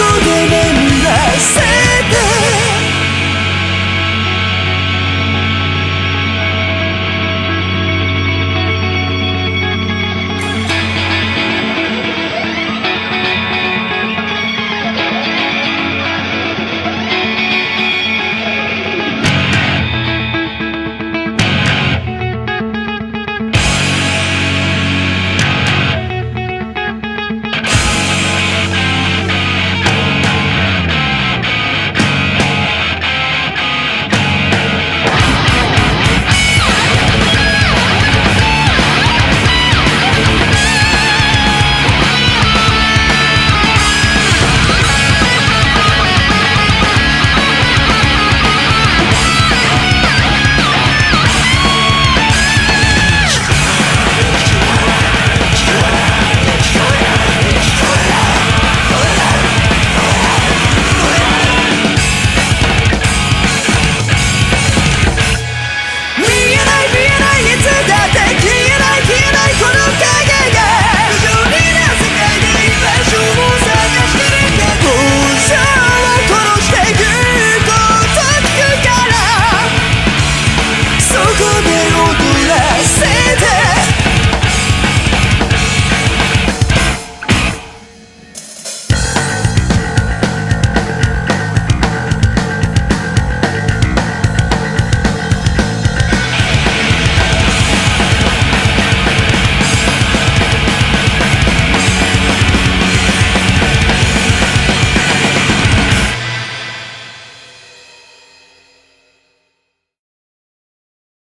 to the Say that